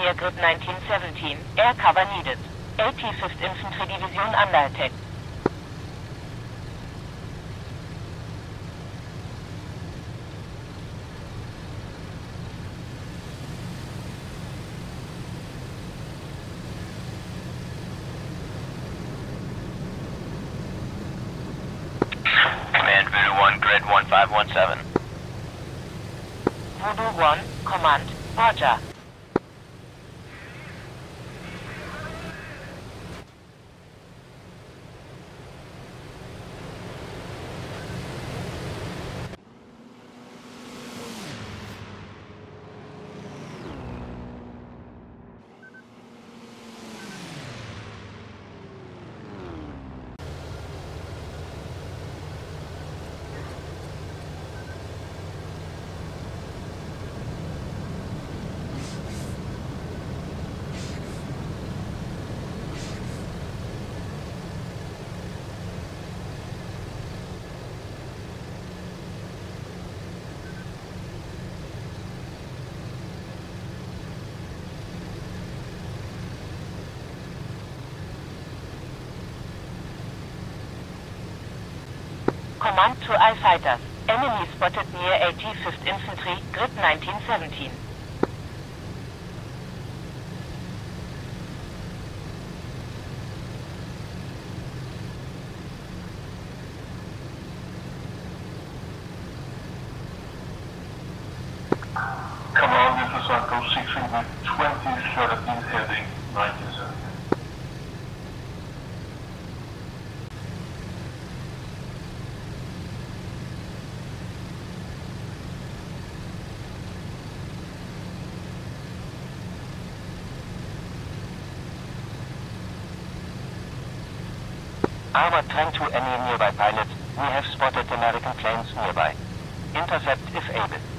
Near grid 1917. Air cover needed. 85th Infantry Division under attack. Command Voodoo 1, grid 1517. Voodoo 1, command, Roger. Command to all fighters. Enemy spotted near 85th Infantry, grid 1917. Tank to any nearby pilots. We have spotted American planes nearby. Intercept if able.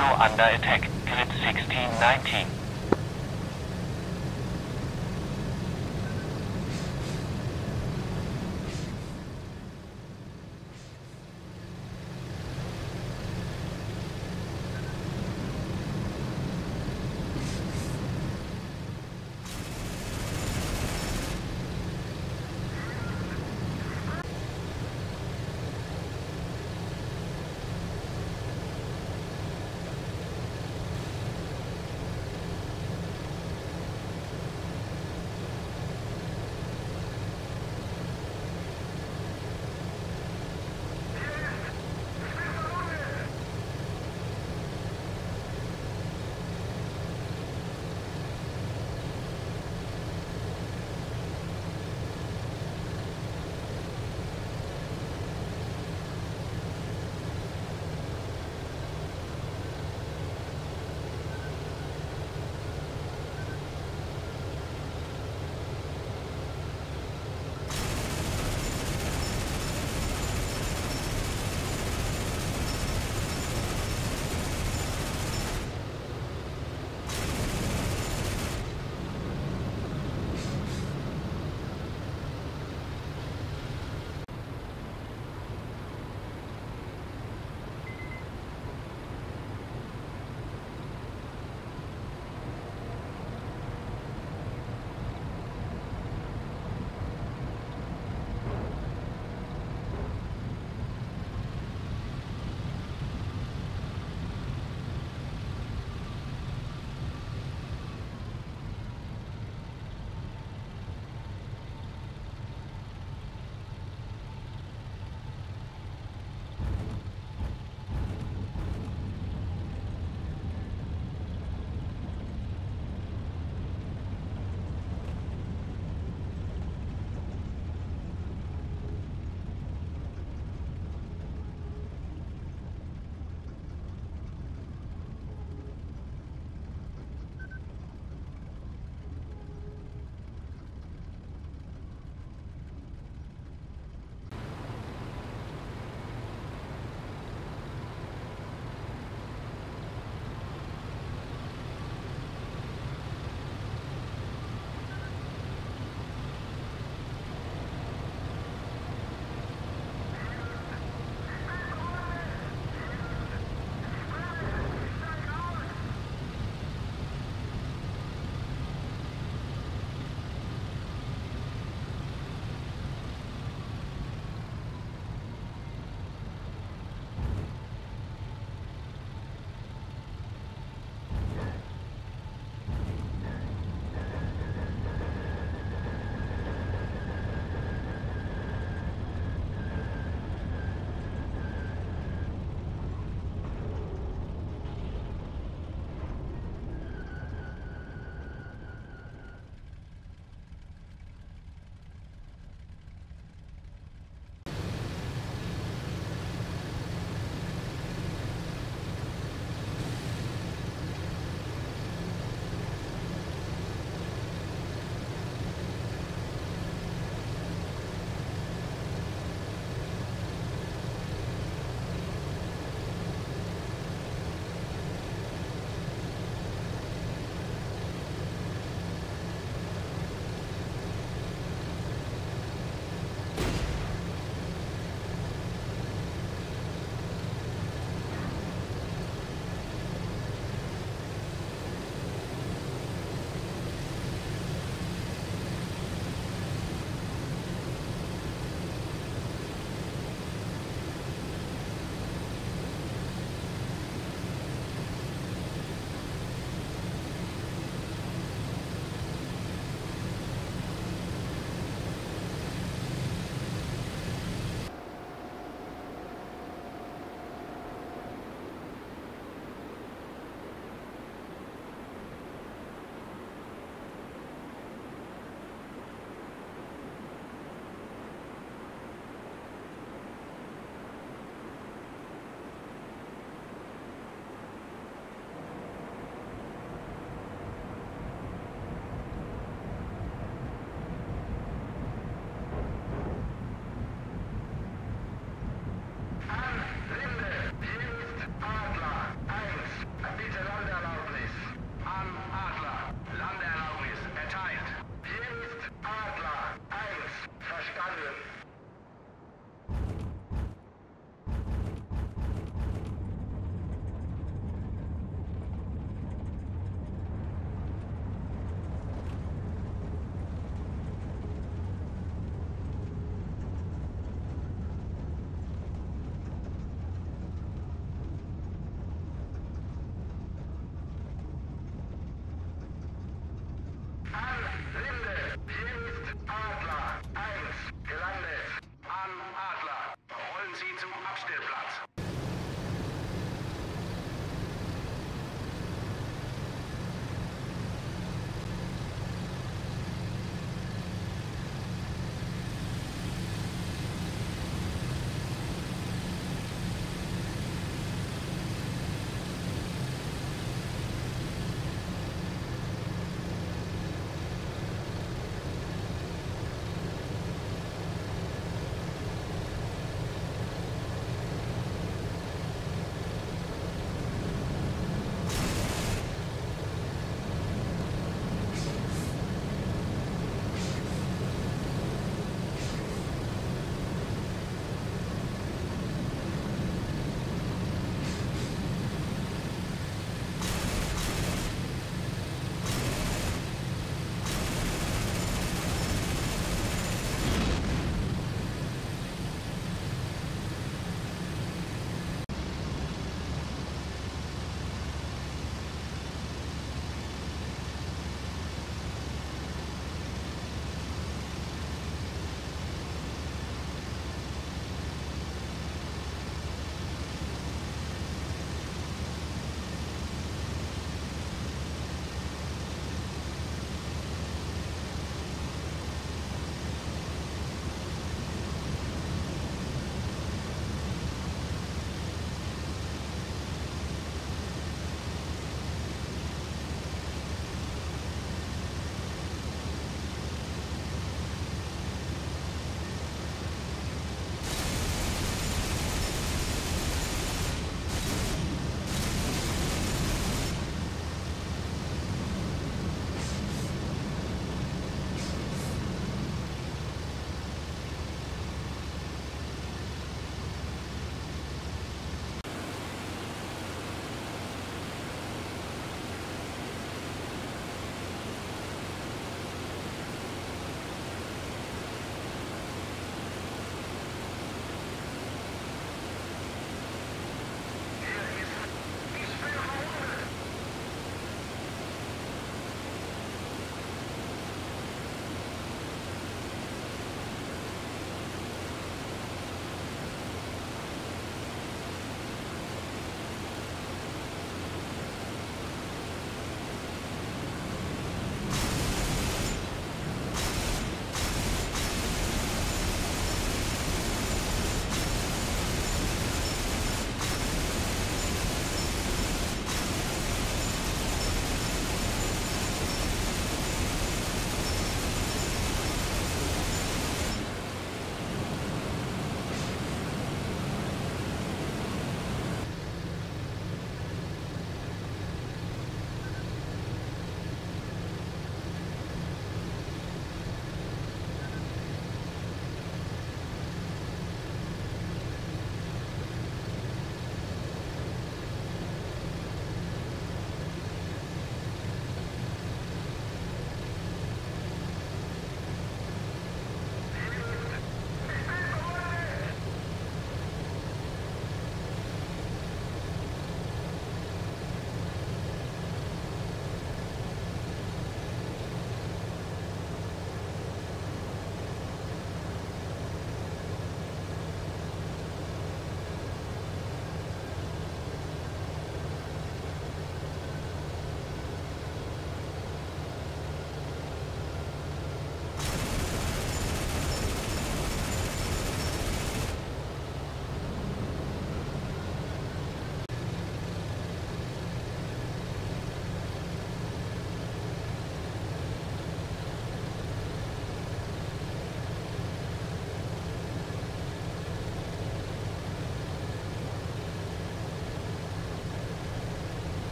Under attack. Grid 1619.